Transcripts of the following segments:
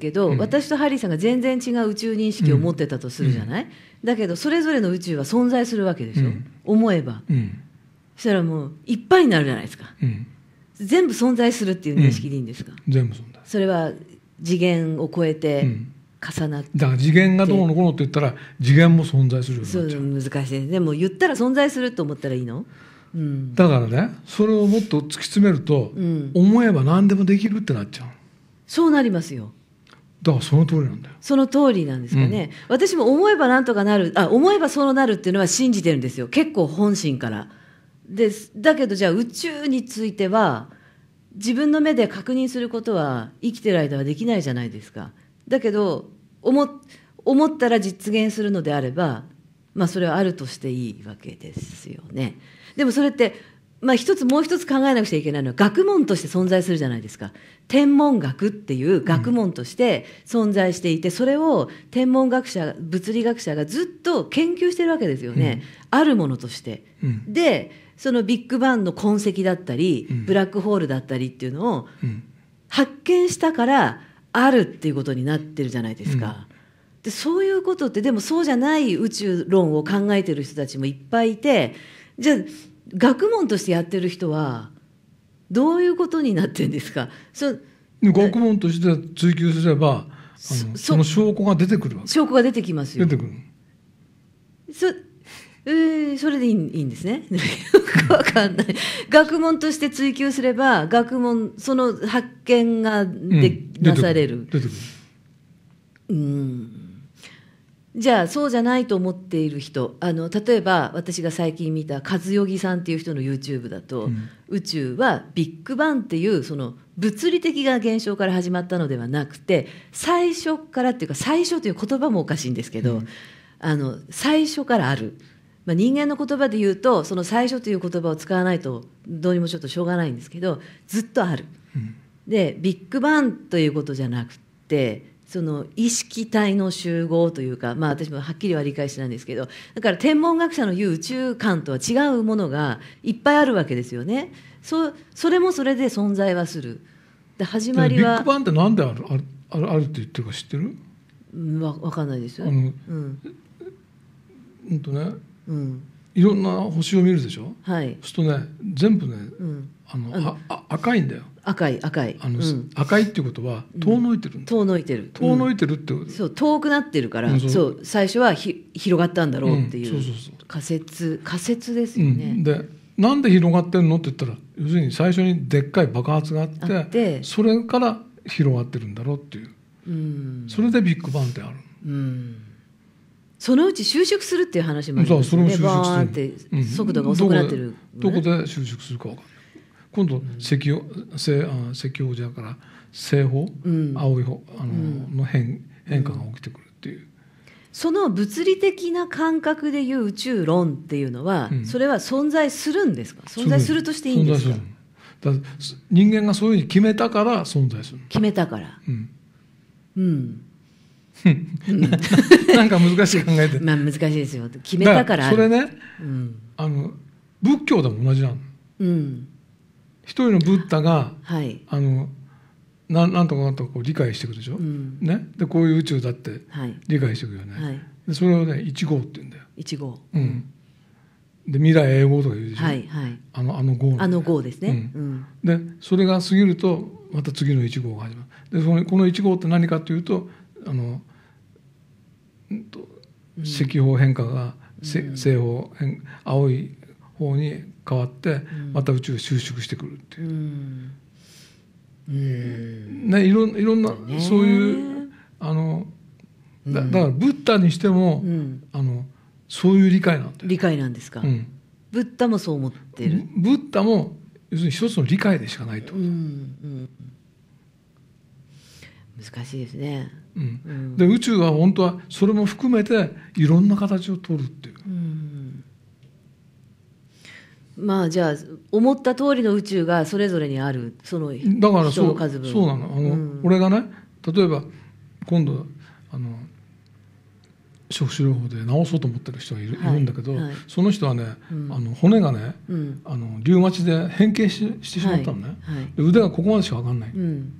けど、うん。私とハリーさんが全然違う宇宙認識を持ってたとするじゃない、だけどそれぞれの宇宙は存在するわけでしょ、うん。思えば。うん。そしたらもういっぱいになるじゃないですか。うん。全部存在するっていう認識でいいんですか、全部そうだそれは次元を超えうてん。重なって、だから次元がどうのこうのって言ったら次元も存在するようにそうなっちゃう難しい。でも言ったら存在すると思ったらいいの？うん、だからねそれをもっと突き詰めると、うん、思えば何でもできるってなっちゃう。そうなりますよだからその通りなんだよ。その通りなんですかね、私も思えばなんとかなるあ思えばそうなるっていうのは信じてるんですよ。結構本心から。ですだけどじゃあ宇宙については自分の目で確認することは生きてる間はできないじゃないですか。だけど思っ思ったら実現するのであればまあそれはあるとしていいわけですよね。でもそれってまあ一つもう一つ考えなくちゃいけないのは学問として存在するじゃないですか。天文学っていう学問として存在していて、それを天文学者物理学者がずっと研究してるわけですよね、あるものとして。うん。でそのビッグバンの痕跡だったり、うん。ブラックホールだったりっていうのをうん。発見したからあるっていうことになってるじゃないですか。でそういうことってでもそうじゃない宇宙論を考えてる人たちもいっぱいいてじゃあ学問としてやってる人はどういうことになってるんですか？そで学問として追求すればあのそその証拠が出てくるわけ証拠が出てきますよ出。てくるそえーそれでいいいいんですね？よくわかんない。学問として追求すれば学問その発見がで、うんなされる。出てくるうんじゃあそうじゃないと思っている人あの例えば私が最近見た和代木さんっていう人の YouTube だと、うん。宇宙はビッグバンっていうその物理的な現象から始まったのではなくて最初からっていうか最初という言葉もおかしいんですけど、うん。あの最初からある、まあ、人間の言葉で言うとその最初という言葉を使わないとどうにもちょっとしょうがないんですけどずっとある。うん。でビッグバンということじゃなくてその意識体の集合というかまあ私もはっきりは理解してないんですけどだから天文学者の言う宇宙観とは違うものがいっぱいあるわけですよね。そそれもそれで存在はする。で始まりはでビッグバンってなんである？あるあるって言ってるか知ってる？うんわわかんないですよ。あのうんうんとねうんいろんな星を見るでしょ？はい。そうするとね全部ねうんあのうんああ赤いんだよ赤い赤い。あの、うん、赤いっていうことは遠のいてるんだ、遠のいてる。遠のいいてるって、そう遠くなってるから、うんそそうう最初はひ広がったんだろうっていう,、仮説仮説ですうよね。ん、でなんで広がってるのって言ったら要するに最初にでっかい爆発があってそれから広がってるんだろうっていう。うん。それでビッグバンってある、うん。そのうち収縮するっていう話もありますよね。そうそれも収縮する。バーンってうん。速度が遅くなってる、どこでどこで収縮するかわかんない今度赤黄赤あ赤黄じゃから青方、うん。青い方あの,、うん。の変変化が起きてくるっていう、その物理的な感覚でいう宇宙論っていうのは、うん。それは存在するんですか？存在するとしていいんですか？存在する。だからす人間がそういうふうに決めたから存在する、決めたから。うん、うん。なんか難しい考えて まあ難しいですよ。決めたからそれねうん。あの仏教でも同じなの。うん。一人のブッダがはい。あのなんなんとかなんとかこう理解していくでしょ、うん。ね、でこういう宇宙だってはい。理解していくよね、はい。でそれをね一号って言うんだよ、一号。うん、で未来永劫とか言うでしょ、はいはい。あのあの号あの号ですね。ううん。でそれが過ぎるとまた次の1号が始まるでそのこの1号って何かというとあの、うんとうん赤方変化が、せうん正方変青い方に変わって、んまた宇宙が収縮してくるっていうう、ん。うん。ね、いろんいろんな、ねそういうあのだだからブッダにしても、うん。あのそういう理解なんだよ、理解なんですか？うん、ブッダもそう思ってる？ブッダも要するに一つの理解でしかないとう、ん。うん。難しいですね。うんうん。で宇宙は本当はそれも含めていろんな形を取るっていううんまあじゃあ思った通りの宇宙がそれぞれにあるその人だからそうの数分。そうなの。あの、うん。俺がね例えば今度あの食種療法で治そうと思ってる人がいる,、はいい、るんだけど、はい。その人はね、うん。あの骨がねうん。あのリウマチで変形ししてしまったのね、はい腕がここまでしか分かんない、うん。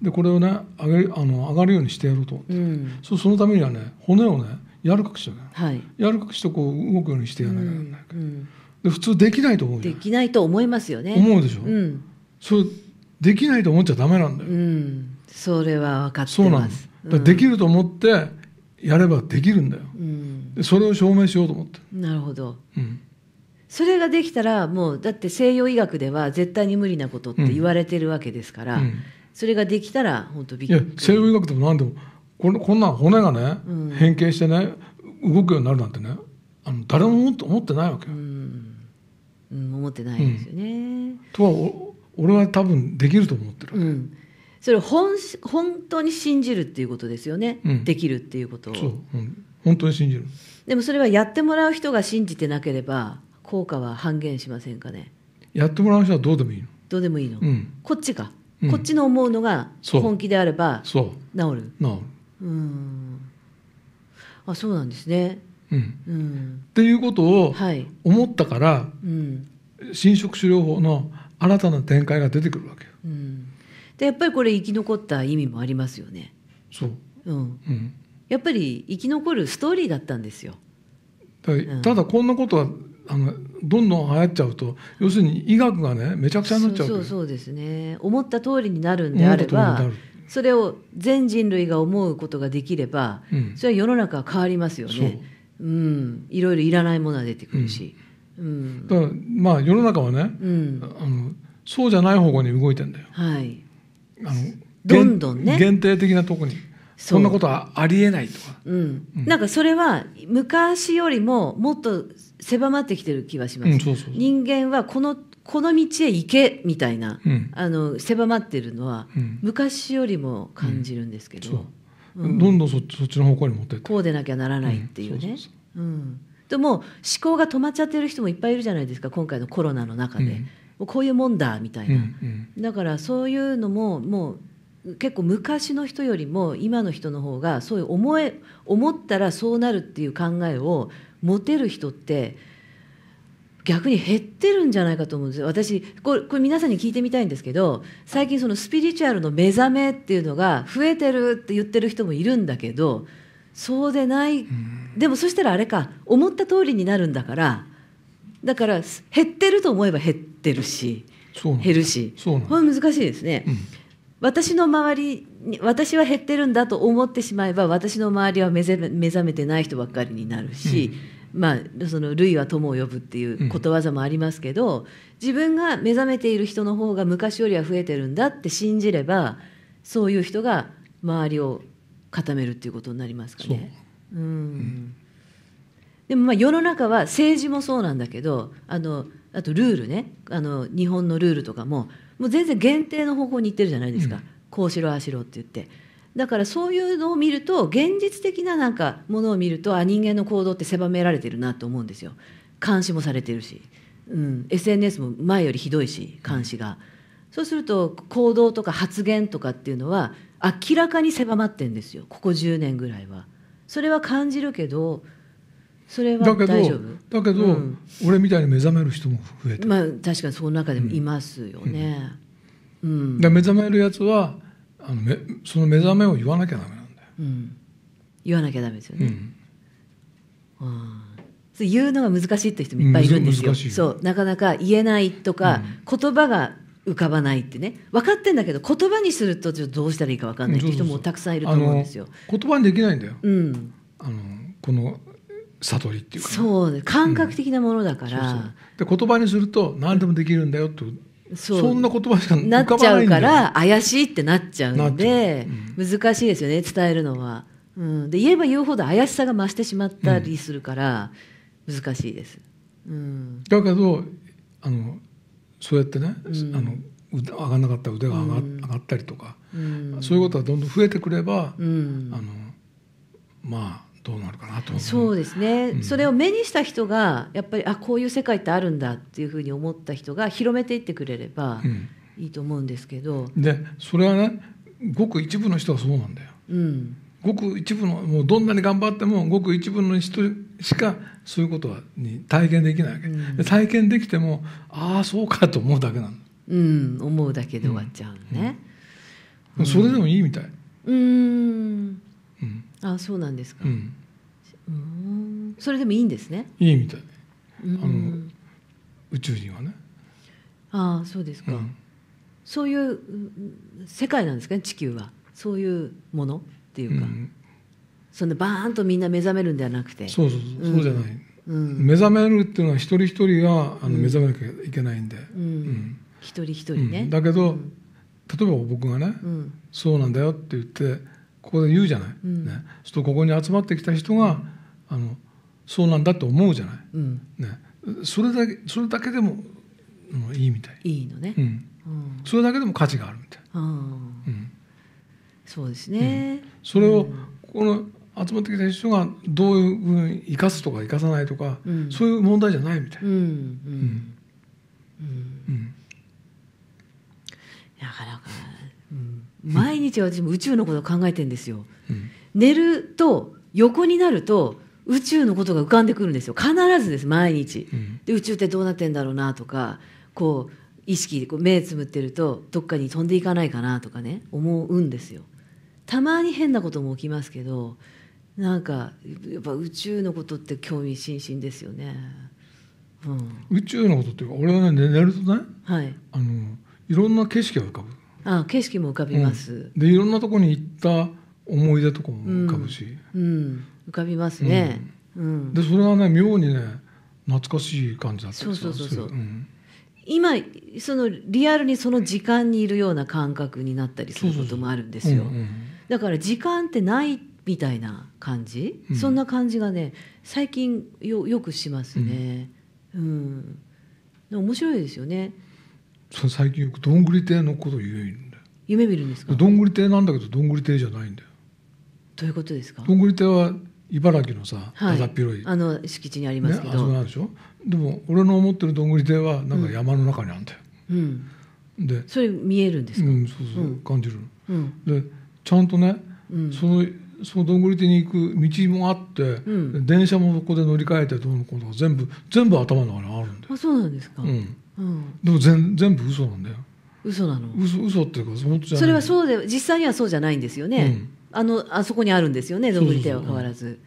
でこれをね上げあの上がるようにしてやろうと思って、うん。そうそのためにはね骨をね柔らかくしてねはい。柔らかくしてこう動くようにしてやらなきゃならない、うんで普通できないと思うできないと思いますよね。思うでしょ、うん。それできないと思っちゃダメなんだよ、うん。それは分かってそうなのだますできると思ってやればできるんだよ。うん。でそれを証明しようと思って、なるほど。うん、それができたらもうだって西洋医学では絶対に無理なことって言われてるわけですから、うん。それができたら本当びっいやくり西洋医学でも何でもこんこんな骨がね、うん。変形してね動くようになるなんてねあの誰も思って思ってないわけよ、うん、うん、思ってないですよね、とはお俺は多分できると思ってるうん。それを本本当に信じるっていうことですよね、うん。できるっていうことを。そう、うん、本当に信じる。でもそれはやってもらう人が信じてなければ効果は半減しませんかね。やってもらう人はどうでもいいの。どうでもいいの、うん。こっちか、うん。こっちの思うのが本気であればそう。治る。なあうん。あそうなんですねうん。うん。っていうことをはい。思ったからうん。侵食種療法の新たな展開が出てくるわけよ。うん。でやっぱりこれ生き残った意味もありますよね。そう、うん。うん、やっぱり生き残るストーリーだったんですよ。だうん。ただこんなことはあのどんどん流行っちゃうと要するに医学がねめちゃくちゃになっちゃうそうそうですね。思った通りになるんであればそれを全人類が思うことができれば、うん。それは世の中は変わりますよねうん。いろいろいらないものが出てくるし。うん、だからまあ世の中はねうん。あのそうじゃない方向に動いてんだよ。はい。あのどんどんね。限定的なとこに。そんなことはありえないとか。うん。うん。なんかそれは昔よりももっと狭まってきてる気はします、人間はこのこの道へ行けみたいな、うん。あの狭まってるのはうん。昔よりも感じるんですけど、どんどんそそっちの方向に持ってこうでなきゃならないっていうね。でも思考が止まっちゃってる人もいっぱいいるじゃないですか今回のコロナの中で、うん。もうこういうもんだみたいうんうな、ん。だからそういうのももう結構昔の人よりも今の人の方がそういう思え思ったらそうなるっていう考えを持てる人って逆に減ってるんじゃないかと思うんですよ。私これこれ皆さんに聞いてみたいんですけど最近そのスピリチュアルの目覚めっていうのが増えてるって言ってる人もいるんだけどそうでない、でもそしたらあれか思った通りになるんだからだから減ってると思えば減ってるし減るしこれ難しいですね。うん。私の周りに私は減ってるんだと思ってしまえば私の周りは目覚め目覚めてない人ばっかりになるし、まあその類は友を呼ぶっていうことわざもありますけど、自分が目覚めている人の方が昔よりは増えてるんだって信じればそういう人が周りを固めるっていうことになりますかね。うん。でもまあ世の中は政治もそうなんだけどあのあとルールね。あの日本のルールとかももう全然限定の方向に行ってるじゃないですか、うん。こうしろああしろって言ってだからそういうのを見ると現実的ななんかものを見るとあ人間の行動って狭められてるなと思うんですよ。監視もされてるし、うん、SNS も前よりひどいし監視が、そうすると行動とか発言とかっていうのは明らかに狭まってんですよ。ここ10年ぐらいは。それは感じるけどそれはだけど大丈夫？だけど、うん。俺みたいに目覚める人も増えてる、まあ確かにその中でもいますよね。うん。で目覚めるやつはあのめその目覚めを言わなきゃダメなんだよ、うん。言わなきゃダメですよね。うん。うんそう言うのが難しいって人もいっぱいいるんですよ。そう。なかなか言えないとか、言葉が浮かばないってね。分かってんだけど言葉にするとちょっとどうしたらいいか分かんないって人もたくさんいると思うんですよ。言葉にできないんだよ。うん、あのこの悟りっていうかね、そう。ね感覚的なものだから、そうそう。で言葉にすると何でもできるんだよってそうそんな言葉しかなっちゃうんから怪しいってなっちゃうんでなっ難しいですよね伝えるのは、うん、で言えば言うほど怪しさが増してしまったりするから難しいです、うん。だけどあのそうやってね、うん。あの腕上がんなかった腕が上が,、うん。上がったりとか、うん。そういうことがどんどん増えてくれば、うん。あのまあどうなるかなとそうですね、うん。それを目にした人がやっぱりあこういう世界ってあるんだっていうふうに思った人が広めていってくれればうん。いいと思うんですけど、でそれはねごく一部の人はそうなんだよ。うん。ごく一部のもうどんなに頑張ってもごく一部の人しかそういうことはに体験できないわけ、うん。で体験できてもああそうかと思うだけなのうん、思うだけで終わっちゃうのね。それでもいいみたい、うーんうん。あそうなんですか、う、うんーん。それでもいいんですね。いいみたい。うん。宇宙人はね、ああそうですか、うん。そういううん世界なんですかね地球は。そういうものっていうか、うん。そんなバーンとみんな目覚めるんではなくて。そうそうそう、そうじゃない、うん。目覚めるっていうのは一人一人があのうん。目覚めなきゃいけないんで、うん。うん。一人一人ね、うん。だけど、うん。例えば僕がね、うん。そうなんだよって言ってここで言うじゃない、うん。ね、そうするとここに集まってきた人が、あのそうなんだって思うじゃない、うん、ね、それだけそれだけでも、うんいいみたい、いいのね。う、ん、うん。それだけでも価値があるみたい、うん、そうですね、それをこの集まってきた人がどういうふうに生かすとか生かさないとか、うん。そういう問題じゃないみたい、うん。うん。うん。うん。うん。なかなか、うん、毎日私も宇宙のことを考えてるんですよ。うん。寝ると横になると宇宙のことが浮かんでくるんですよ。必ずです毎日。うん。で宇宙ってどうなってんだろうなとかこう意識でこう目つむってるとどっかに飛んでいかないかなとかね思うんですよ。たまに変なことも起きますけどなんかやっぱ宇宙のことって興味津々ですよね。うん。宇宙のことっていうか俺はね寝寝るとねはい。あのいろんな景色が浮かぶあ景色も浮かびます。でいろんなとこに行った思い出とかも浮かぶし、うん、浮かびますね。うん、でそれはね妙にね懐かしい感じだったそうそうそうそう。今そのリアルにその時間にいるような感覚になったりすることもあるんですよ。うんうんだから時間ってないみたいな感じ、うん。そんな感じがね最近よよくしますね。うん、面白いですよねそれ最近よくどんぐり亭のことを言うんだよ。夢見るんですか？どどんぐり亭なんだけどどんぐり亭じゃないんだよ。ういうことですか？どんぐり亭は茨城のさはい。だ広い、ね、あの敷地にありあそますけど、こなんでしょ？でも俺の思ってるどんぐり亭はなんか山の中にあるんだよ、うん、でそれ見えるんですか、うんそうそう、うん。感じる。うん。でちゃんとね、うん。そのそのどんぐり亭に行く道もあって、うん。電車もそこで乗り換えてどうのこうの全部全部頭の中にあるんだよ、あそうなんですか、うん、うん、でも全全部嘘なんだよ。嘘なの？嘘嘘っていうか本当じゃそれはそうで実際にはそうじゃないんですよね、うん。あのあそこにあるんですよねどんぐり亭は変わらず。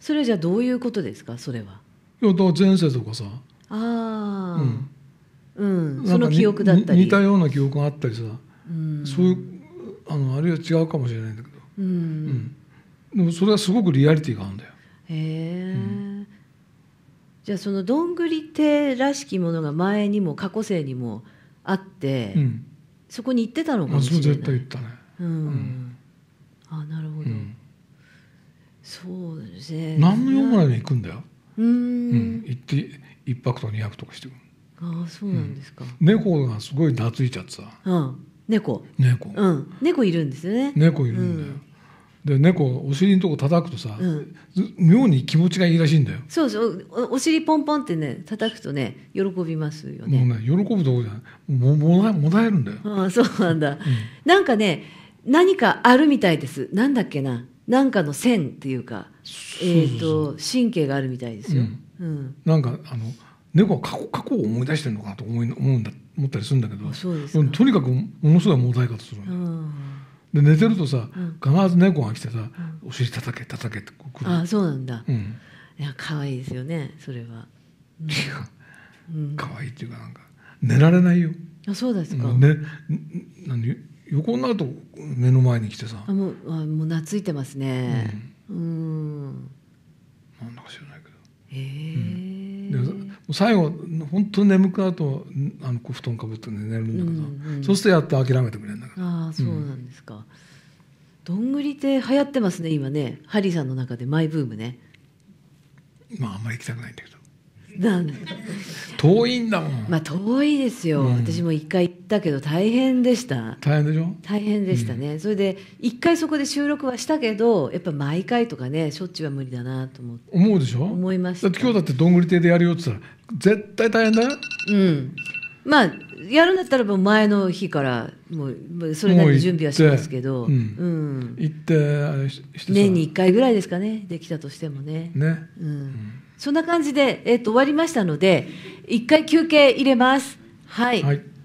それはじゃあどういうことですかそれは？いやだから前世とかさ、ああうん。うん、その記憶だったり。に似たような記憶があったりさ、うん。そういうあのあるいは違うかもしれないんだけど、うん。うん。でもそれはすごくリアリティがあるんだよ。へえ、じゃあそのどんぐり亭らしきものが前にも過去世にもあって、うん。そこに行ってたのかもしれない。絶対言ったね。うん。ん。あなるほど、うん。そうですね。何の用もないのに行くんだよ、うん。ん、行って一泊とか二泊とかしてくる。ああそうなんですか、猫がすごい懐いちゃってさ。うん、猫。猫、うん。猫いるんですよね。猫いるんだよ、で猫お尻のとこ叩くとさ、うん。ず妙に気持ちがいいらしいんだよ。そうそう。おお尻ポンポンってね叩くとね喜びますよね。もうね喜ぶとこじゃない。もうもだもだえるんだよ、ああそうなんだ、なんかね何かあるみたいです。なんだっけな。なんかの線っていうかえっ、と神経があるみたいですよ、うん。なんかあの猫は過去過去を思い出してるのかなと思い思うんだ思ったりするんだけど。あそうですか。んとにかくものすごいもだえ方するのよ。うんで寝てるとさ、うん。必ず猫が来てさ、お尻叩け叩けってこう来る。ああそうなんだ、うん。いや可愛いですよねそれは、うん、可愛いっていうかなんか寝られないよ、あそうですか、ね、ん何？横になると目の前に来てさ。あもうあもう懐いてますね。うん。なんだか知らないけど。へえ、でもう最後本当に眠くなるとんあの布団かぶって寝るんだけど、うんうんそうするとやっと諦めてくれるんだけど。ああそうなんですか、どんぐりって流行ってますね今ね。ハリーさんの中でマイブームね。まああんまり行きたくないんだけどなん遠いんだもん、まあ遠いですよ、うん。私も一回行ったけど大変でした。大変でしょ？大変でしたね、それで一回そこで収録はしたけどやっぱ毎回とかねしょっちゅうは無理だなと思って。思うでしょ？思いました。だって今日だってどんぐり亭でやるよって言ったら絶対大変だよ。うん。まあやるんだったらもう前の日からもうそれなりに準備はしますけど、行ってうん。行って年に1回ぐらいですかね。できたとしてもね、ね。うんそんな感じで、えっと終わりましたので一回休憩入れます。はい。はい。